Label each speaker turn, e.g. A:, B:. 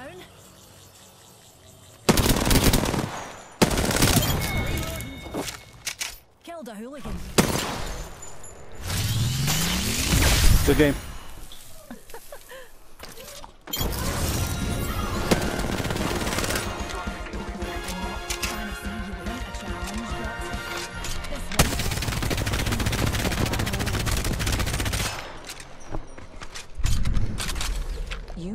A: down. Killed a hooligan.
B: Good game.